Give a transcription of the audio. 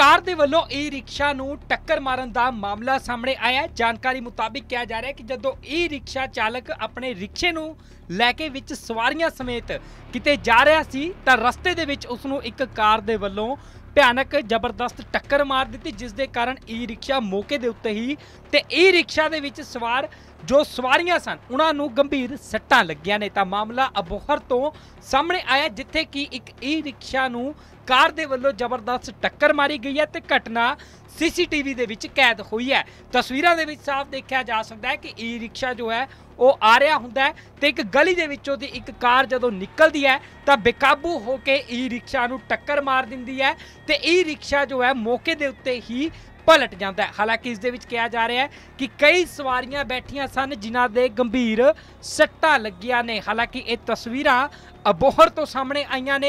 ਕਾਰ ਦੇ ਵੱਲੋਂ ਈ ਰਿਕਸ਼ਾ ਨੂੰ ਟੱਕਰ ਮਾਰਨ ਦਾ ਮਾਮਲਾ ਸਾਹਮਣੇ ਆਇਆ ਹੈ। ਜਾਣਕਾਰੀ ਮੁਤਾਬਿਕ ਕਿਹਾ ਜਾ ਰਿਹਾ ਹੈ ਕਿ ਜਦੋਂ ਈ ਰਿਕਸ਼ਾ ਚਾਲਕ ਆਪਣੇ ਰਿਕਸ਼ੇ ਨੂੰ ਲੈ ਕੇ ਵਿੱਚ ਸਵਾਰੀਆਂ ਸਮੇਤ ਕਿਤੇ ਜਾ ਰਿਹਾ ਸੀ, ਤਾਂ ਰਸਤੇ ਦੇ ਵਿੱਚ ਉਸ ਨੂੰ ਇੱਕ ਕਾਰ ਦੇ ਵੱਲੋਂ ਭਿਆਨਕ ਜ਼ਬਰਦਸਤ ਟੱਕਰ ਮਾਰ ਦਿੱਤੀ, ਜਿਸ ਦੇ ਕਾਰਨ ਈ ਰਿਕਸ਼ਾ ਮੌਕੇ ਦੇ ਉੱਤੇ ਹੀ ਤੇ ਈ ਰਿਕਸ਼ਾ ਦੇ ਵਿੱਚ ਸਵਾਰ ਜੋ ਸਵਾਰੀਆਂ ਸਨ, ਉਹਨਾਂ ਨੂੰ ਗੰਭੀਰ ਸੱਟਾਂ ਲੱਗੀਆਂ ਨੇ। ਤਾਂ ਮਾਮਲਾ ਅਬੋਹਰ ਤੋਂ ਸਾਹਮਣੇ ਆਇਆ, ਜਿੱਥੇ ਕਿ ਇੱਕ ਈ ਰਿਕਸ਼ਾ ਨੂੰ ਕਾਰ ਦੇ ਵੱਲੋਂ ਜ਼ਬਰਦਸਤ ਟੱਕਰ ਮਾਰੀ ਗਈ ਹੈ ਤੇ ਘਟਨਾ ਸੀਸੀਟੀਵੀ ਦੇ ਵਿੱਚ ਕੈਦ ਹੋਈ ਹੈ। ਤਸਵੀਰਾਂ ਦੇ ਵਿੱਚ ਸਾਫ਼ ਦੇਖਿਆ ਜਾ ਸਕਦਾ ਹੈ ਕਿ ਈ ਰਿਕਸ਼ਾ ਜੋ ਹੈ, ਉਹ ਆ ਰਿਹਾ ਹੁੰਦਾ ਹੈ ਤੇ ਇੱਕ ਗਲੀ ਦੇ ਵਿੱਚੋਂ ਦੀ ਇੱਕ ਕਾਰ ਜਦੋਂ ਨਿਕਲਦੀ ਹੈ, ਤਾਂ ਬੇਕਾਬੂ ਹੋ ਕੇ ਈ ਰਿਕਸ਼ਾ ਨੂੰ ਟੱਕਰ ਮਾਰ ਦਿੰਦੀ ਹੈ ਤੇ ਈ ਰਿਕਸ਼ਾ ਜੋ ਹੈ, ਮੌਕੇ ਦੇ ਉੱਤੇ ਹੀ ਪਲਟ ਜਾਂਦਾ ਹੈ। ਹਾਲਾਂਕਿ ਇਸ ਦੇ ਵਿੱਚ ਕਿਹਾ ਜਾ ਰਿਹਾ ਹੈ ਕਿ ਕਈ ਸਵਾਰੀਆਂ ਬੈਠੀਆਂ ਸਨ ਜਿਨ੍ਹਾਂ ਦੇ ਗੰਭੀਰ ਸੱਟਾਂ ਲੱਗੀਆਂ ਨੇ। ਹਾਲਾਂਕਿ ਇਹ ਤਸਵੀਰਾਂ ਅਬੋਹਰ ਤੋਂ ਸਾਹਮਣੇ ਆਈਆਂ ਨੇ।